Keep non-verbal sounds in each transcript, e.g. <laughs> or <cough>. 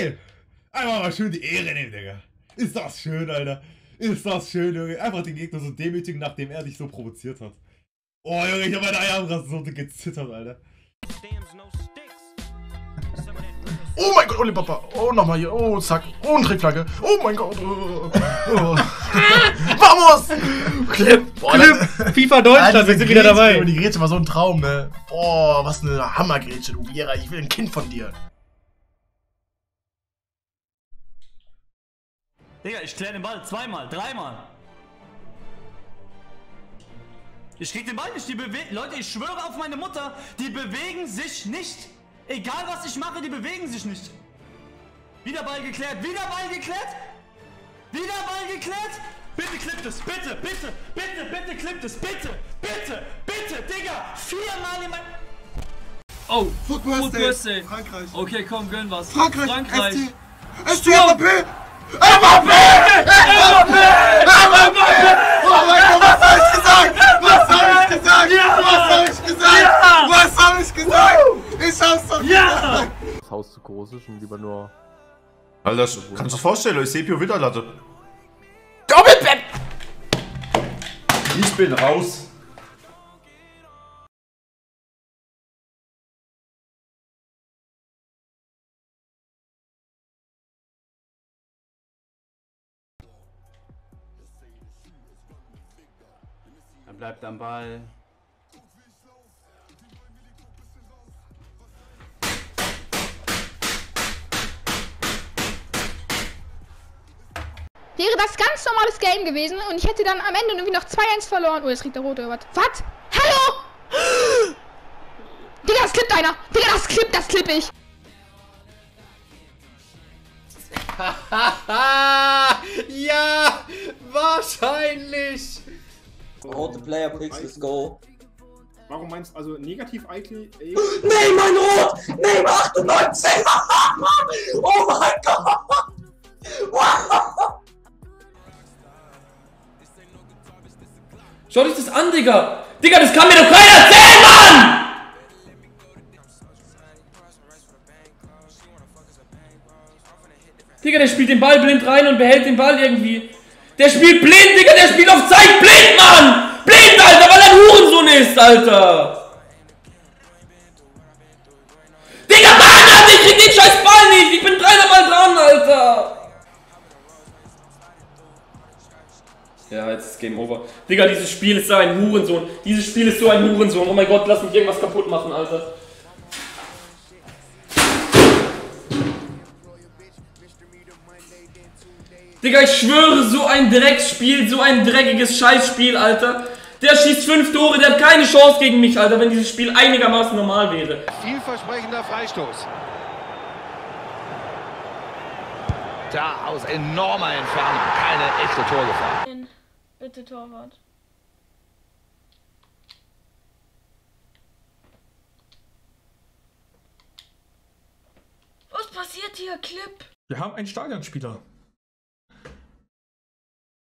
Geil! Einfach mal schön die Ehre nehmen, Digga. Ist das schön, Alter. Ist das schön, Junge. Einfach den Gegner so demütigen, nachdem er dich so provoziert hat. Oh, Junge, ich hab meine Eier so gezittert, Alter. Oh mein Gott, Oli Papa. Oh, nochmal hier. Oh, zack. Oh, eine Trickflagge. Oh mein Gott. Oh. Oh. <laughs> Vamos! Clip. Boah, Clip. FIFA Deutschland, wir sind wieder dabei. Die Grätsche war so ein Traum, ne? Boah, was eine Hammergrätsche, du Viera. Ich will ein Kind von dir. Digga, ich klär den Ball zweimal, dreimal. Ich krieg den Ball nicht, die bewegen. Leute, ich schwöre auf meine Mutter, die bewegen sich nicht. Egal was ich mache, die bewegen sich nicht. Wieder Ball geklärt, wieder Ball geklärt. Wieder Ball geklärt. Bitte klippt es, bitte, bitte, bitte, bitte klippt es, bitte, bitte, bitte, Digga. Viermal in mein... Oh, Foot Foot Birthday. Birthday. Frankreich. Okay, komm, gönn was. Frankreich. Frankreich. ST. ST Mbappé. Mbappé! Mbappé! Oh mein Gott, was hab ich gesagt? Was hab ich gesagt? Was hab ich gesagt? Was hab ich gesagt? Ich hab's doch gesagt. das Haus zu groß ist und lieber nur. Alter, kannst du dir vorstellen, Eusebio Winterlatte. Doppelbett! Ich bin raus. Bleibt am Ball. Wäre das ganz normales Game gewesen und ich hätte dann am Ende irgendwie noch 2-1 verloren. Oh, jetzt kriegt der Rote oder was? Was? Hallo? <gasps> Digga, das klippt einer. Digga, das klippt, das klipp ich. <laughs> ja, wahrscheinlich. Rote Player picks, let's go. Warum meinst du, also negativ eigentlich? Neymar Rot! Neymar 98! <laughs> oh mein Gott! Wow! Schau dich das an, Digga. Digga, das kann mir doch keiner erzählen, Mann! Digga, der spielt den Ball blind rein und behält den Ball irgendwie. Der spielt blind, Digga, der spielt auf Zeit blind, Mann! Blind, Alter, weil er ein Hurensohn ist, Alter! Digga, Mann, Alter, ich krieg den scheiß Ball nicht! Ich bin dreimal dran, Alter! Ja, jetzt ist Game Over. Digga, dieses Spiel ist so ein Hurensohn. Dieses Spiel ist so ein Hurensohn. Oh mein Gott, lass mich irgendwas kaputt machen, Alter. Digga, ich schwöre, so ein Drecksspiel, so ein dreckiges Scheißspiel, Alter. Der schießt fünf Tore, der hat keine Chance gegen mich, Alter, wenn dieses Spiel einigermaßen normal wäre. Vielversprechender Freistoß. Da aus enormer Entfernung. Keine echte Torgefahr. Bitte Torwart. Was passiert hier, Clip? Wir haben einen Stadionspieler.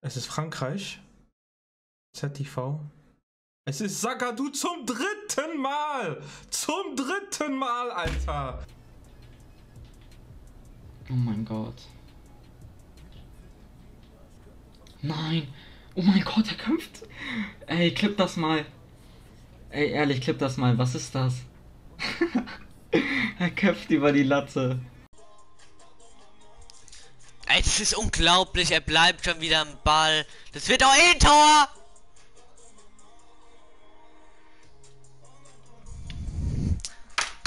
Es ist Frankreich. ZTV. Es ist Sagadu zum dritten Mal! Zum dritten Mal, Alter! Oh mein Gott. Nein. Oh mein Gott, er kämpft. Ey, klipp das mal. Ey, ehrlich, klipp das mal. Was ist das? <laughs> er köpft über die Latte. Das ist unglaublich. Er bleibt schon wieder am Ball. Das wird doch eh ein Tor.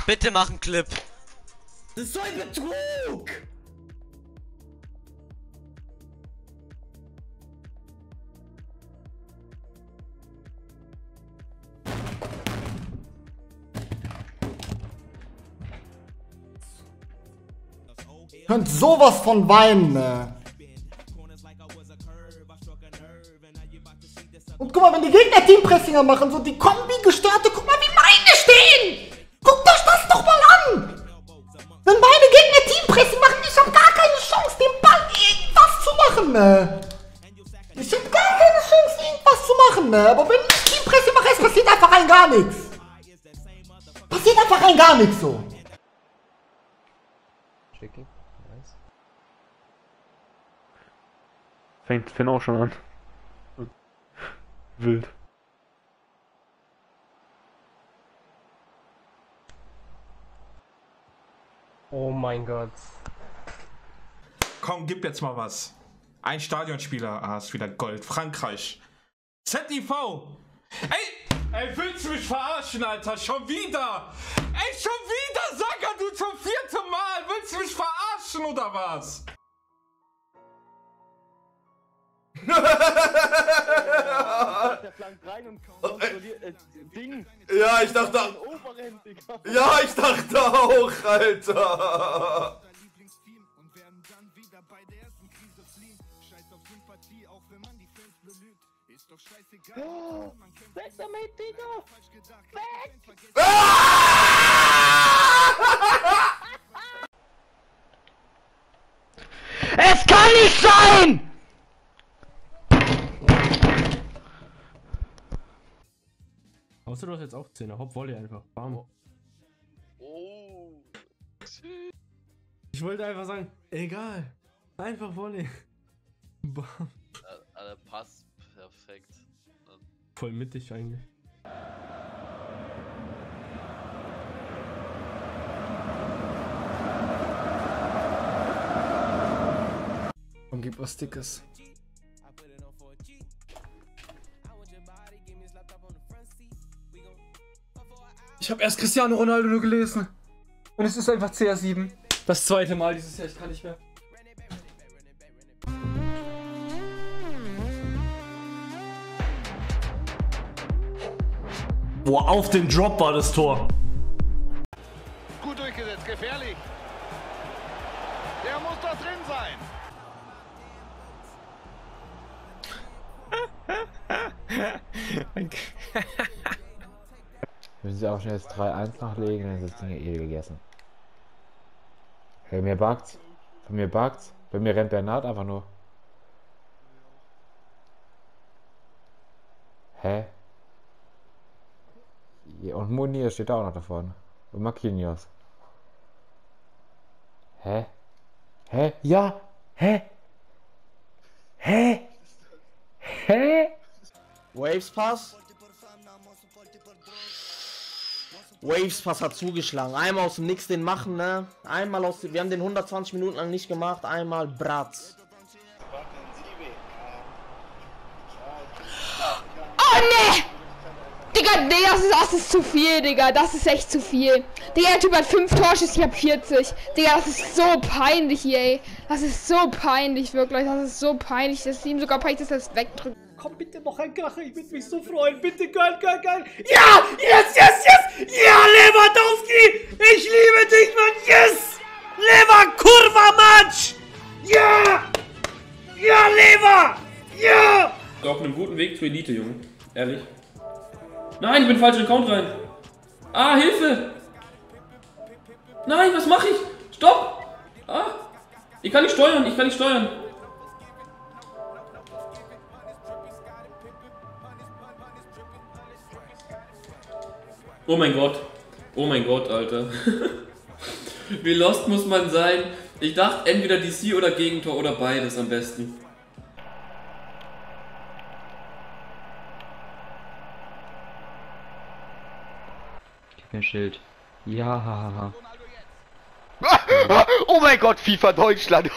Bitte mach einen Clip. Das ist so ein Betrug! Könnt sowas von weinen, ne? Und guck mal, wenn die Gegner Teampressinger machen, so die Kombi-Gestörte, guck mal, wie meine stehen! Guckt euch das doch mal an! Wenn meine Gegner Teampressing machen, ich hab gar keine Chance, den Ball irgendwas zu machen, ne? Ich hab gar keine Chance, irgendwas zu machen, ne? Aber wenn ich Teampressing mache, es passiert einfach rein gar nichts. Passiert einfach rein gar nichts so. Fängt Finn auch schon an. Wild. Oh mein Gott. Komm, gib jetzt mal was. Ein Stadionspieler. Ah, ist wieder Gold. Frankreich. ZIV. Ey, ey, willst du mich verarschen, Alter? Schon wieder. Ey, schon wieder, Saga, du zum vierten Mal. Willst du mich verarschen oder was? Ja, ich dachte. Ja, ich dachte auch, Alter. Besser mit Digga! Weg! Es kann nicht sein! Außer du hast jetzt auch 10er. Hopp Volley einfach. Bam. Oh. Ich wollte einfach sagen, egal. Einfach Volley. <laughs> Bam. Äh, äh, Pass perfekt. Voll mittig eigentlich. Komm, gib was Dickes. Ich habe erst Cristiano Ronaldo nur gelesen. Und es ist einfach CR7. Das zweite Mal dieses Jahr, ich kann nicht mehr. Boah, auf den Drop war das Tor. Gut durchgesetzt, gefährlich. Der muss da drin sein. <laughs> Wenn sie auch schnell das 3-1 nachlegen, dann ist das Ding ja eh gegessen. Bei mir bugt's. Bei mir bugt's. Bei mir rennt Bernard einfach nur. Hä? Und Munir steht auch noch da vorne. Und Marquinhos. Hä? Hä? Ja! Hä? Hä? Hä? Waves Pass. Waves Pass hat zugeschlagen. Einmal aus dem Nix den machen, ne? Einmal aus Wir haben den 120 Minuten lang nicht gemacht. Einmal Bratz. Oh ne! Digga, nee, das ist, das ist zu viel, Digga. Das ist echt zu viel. Digga, der Typ hat 5 Torschüsse, ich hab 40. Digga, das ist so peinlich hier, ey. Das ist so peinlich, wirklich. Das ist so peinlich. Das ist ihm sogar peinlich, dass er es wegdrückt. Komm bitte noch ein Kracher, ich würde mich so freuen. Bitte, geil, geil, geil. Ja! Yes, yes, yes! Ja, Lewandowski! Ich liebe dich, Mann! Yes! Lever, Kurva, Matsch! Ja! Ja, Lever! Ja! Auf einem guten Weg zur Elite, Junge. Ehrlich. Nein, ich bin falsch Account rein. Ah, Hilfe! Nein, was mache ich? Stopp! Ah! Ich kann nicht steuern, ich kann nicht steuern. Oh mein Gott. Oh mein Gott, Alter. <laughs> Wie lost muss man sein? Ich dachte entweder DC oder Gegentor oder beides am besten. Gib mir ein Schild. Ja. <laughs> oh mein Gott, FIFA Deutschland.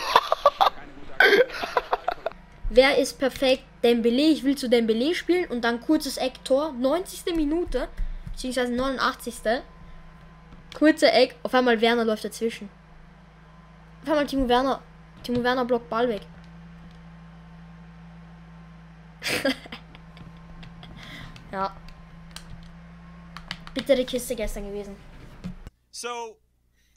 <laughs> Wer ist perfekt? Dembele, ich will zu Dembele spielen und dann kurzes Ecktor, 90. Minute, beziehungsweise 89. Kurze Eck, auf einmal Werner läuft dazwischen. Auf einmal Timo Werner, Timo Werner blockt Ball weg. <laughs> ja. Bittere Kiste gestern gewesen. So,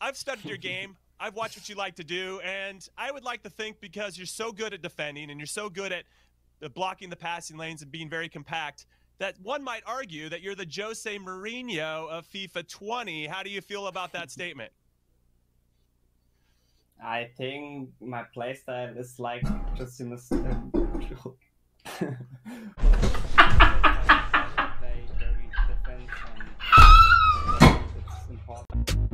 I've studied your game. I've watched what you like to do, and I would like to think because you're so good at defending and you're so good at blocking the passing lanes and being very compact, that one might argue that you're the Jose Mourinho of FIFA 20. How do you feel about that <laughs> statement? I think my playstyle is like just in this. important.